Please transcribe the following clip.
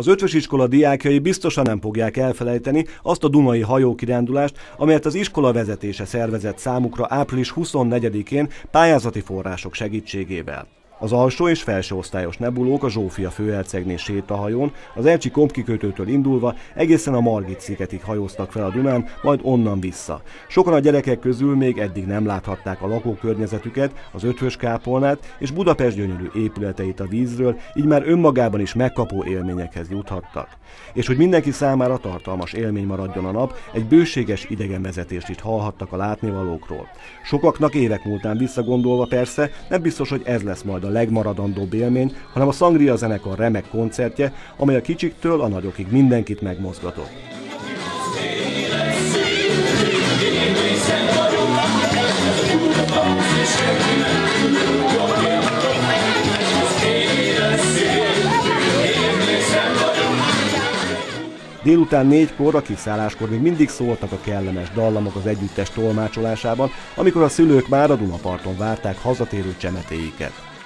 Az ötvös iskola diákjai biztosan nem fogják elfelejteni azt a Dunai hajókirándulást, amelyet az iskola vezetése szervezett számukra április 24-én pályázati források segítségével. Az alsó és felső osztályos nebulók a Zsófia főhercegné sétahajón, az Elcsi kompkikötőtől indulva egészen a Margit szigetig hajóztak fel a Dunán, majd onnan vissza. Sokan a gyerekek közül még eddig nem láthatták a lakókörnyezetüket, az ötvös kápolnát és Budapest gyönyörű épületeit a vízről, így már önmagában is megkapó élményekhez juthattak. És hogy mindenki számára tartalmas élmény maradjon a nap, egy bőséges idegenvezetést is hallhattak a látnivalókról. Sokaknak évek múltán visszagondolva persze, nem biztos, hogy ez lesz majd a legmaradandóbb élmény, hanem a Sangria zenekar remek koncertje, amely a kicsiktől a nagyokig mindenkit megmozgatott. Délután négykor, a kiszálláskor még mindig szóltak a kellemes dallamok az együttes tolmácsolásában, amikor a szülők már a Dunaparton várták hazatérő csemetéiket.